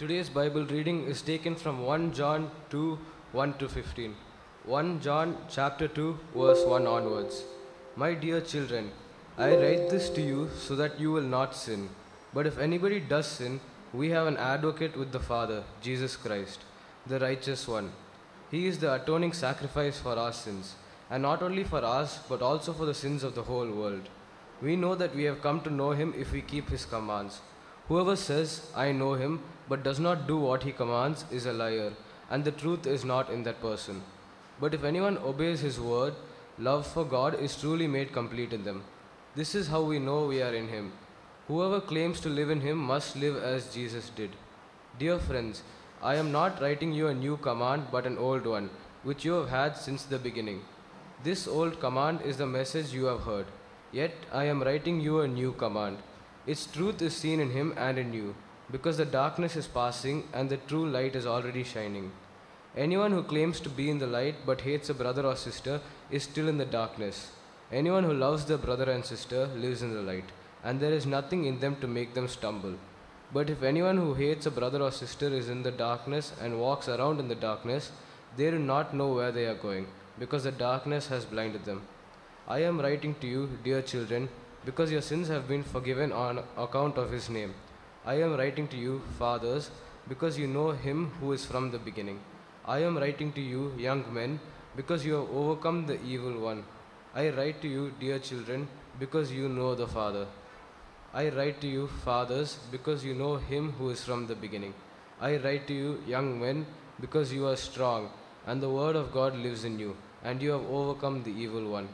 Today's Bible reading is taken from 1 John 2 1 to 15. 1 John chapter 2 verse 1 onwards. My dear children, I write this to you so that you will not sin. But if anybody does sin, we have an advocate with the Father, Jesus Christ, the righteous one. He is the atoning sacrifice for our sins, and not only for us, but also for the sins of the whole world. We know that we have come to know him if we keep his commands. Whoever says, I know him, but does not do what he commands, is a liar, and the truth is not in that person. But if anyone obeys his word, love for God is truly made complete in them. This is how we know we are in him. Whoever claims to live in him must live as Jesus did. Dear friends, I am not writing you a new command, but an old one, which you have had since the beginning. This old command is the message you have heard. Yet I am writing you a new command. Its truth is seen in him and in you, because the darkness is passing and the true light is already shining. Anyone who claims to be in the light but hates a brother or sister is still in the darkness. Anyone who loves their brother and sister lives in the light, and there is nothing in them to make them stumble. But if anyone who hates a brother or sister is in the darkness and walks around in the darkness, they do not know where they are going, because the darkness has blinded them. I am writing to you, dear children, because your sins have been forgiven on account of his name. I am writing to you, fathers, because you know him who is from the beginning. I am writing to you, young men, because you have overcome the evil one. I write to you, dear children, because you know the Father. I write to you, fathers, because you know him who is from the beginning. I write to you, young men, because you are strong, and the word of God lives in you, and you have overcome the evil one.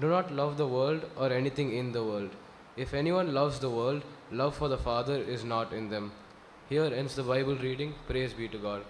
Do not love the world or anything in the world. If anyone loves the world, love for the Father is not in them. Here ends the Bible reading. Praise be to God.